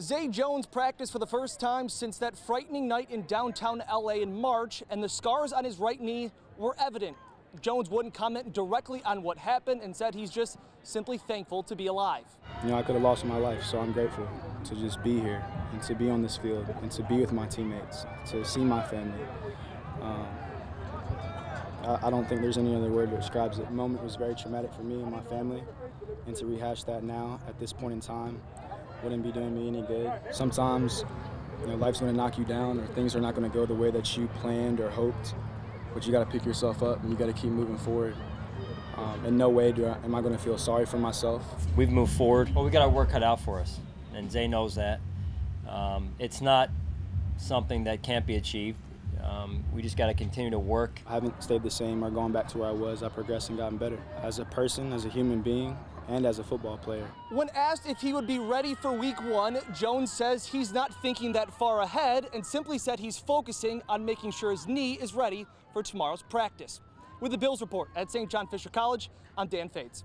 Zay Jones practiced for the first time since that frightening night in downtown LA in March, and the scars on his right knee were evident. Jones wouldn't comment directly on what happened and said he's just simply thankful to be alive. You know, I could have lost my life, so I'm grateful to just be here and to be on this field and to be with my teammates, to see my family. Um, I, I don't think there's any other word that describes it. The moment was very traumatic for me and my family, and to rehash that now at this point in time wouldn't be doing me any good. Sometimes, you know, life's going to knock you down, or things are not going to go the way that you planned or hoped. But you got to pick yourself up, and you got to keep moving forward. Um, in no way do I, am I going to feel sorry for myself. We've moved forward. Well, we got our work cut out for us, and Zay knows that. Um, it's not something that can't be achieved. Um, we just got to continue to work. I haven't stayed the same or gone back to where I was. I progressed and gotten better as a person, as a human being, and as a football player. When asked if he would be ready for week one, Jones says he's not thinking that far ahead and simply said he's focusing on making sure his knee is ready for tomorrow's practice. With the Bills report at St. John Fisher College, I'm Dan Fetes.